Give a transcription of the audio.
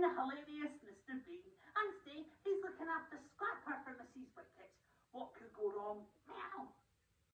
the hilarious Mr. Bean and today he's looking after Scrapper for Mrs. Wicket. What could go wrong?